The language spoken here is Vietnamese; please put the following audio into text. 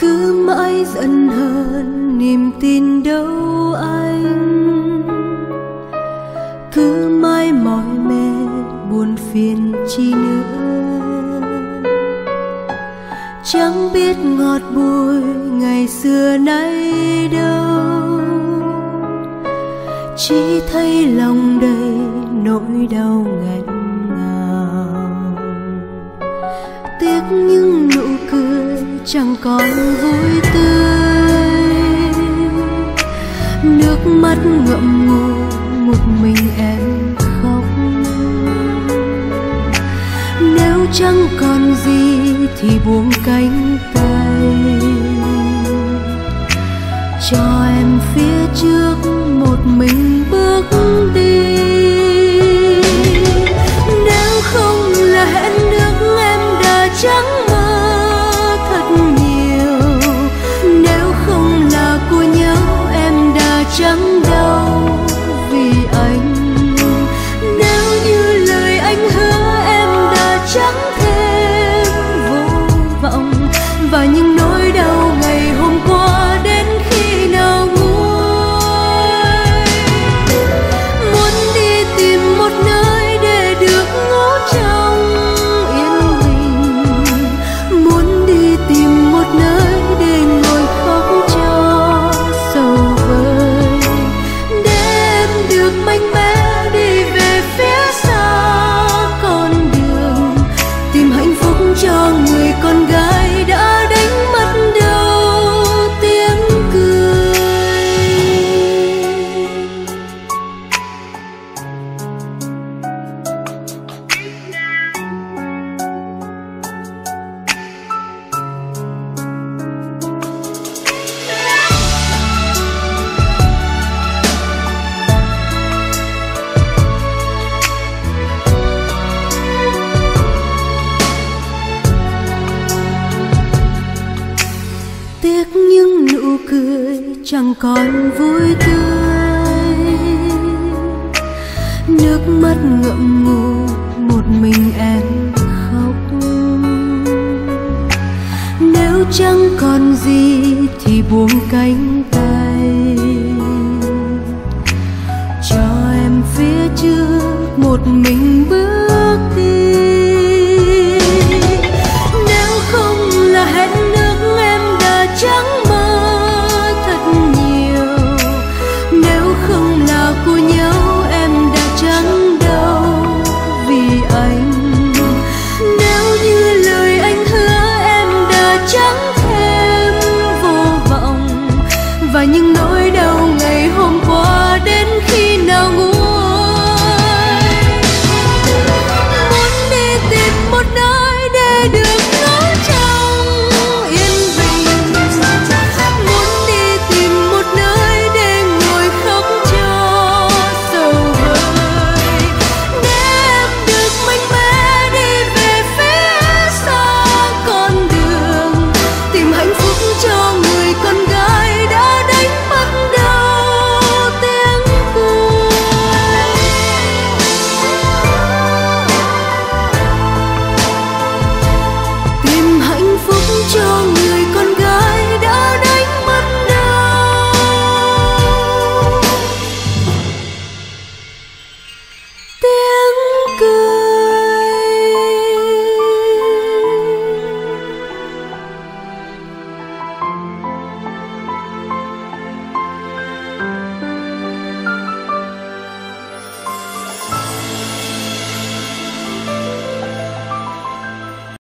cứ mãi giận hơn niềm tin đâu anh. Cứ mãi mỏi mệt buồn phiền chi nữa. Chẳng biết ngọt bùi ngày xưa nay đâu. Chỉ thấy lòng đầy nỗi đau ngàn chẳng còn vui tươi. Nước mắt ngậm ngùi, một mình em khóc. Nếu chẳng còn gì thì buông cánh và những nỗi lòng còn vui tươi. Nước mắt ngậm ngùi, một mình em khóc. Nếu chẳng còn gì thì buông cánh và những nỗi đau ngày hôm qua đến khi nào nguôi. Muốn đi tìm một nơi để được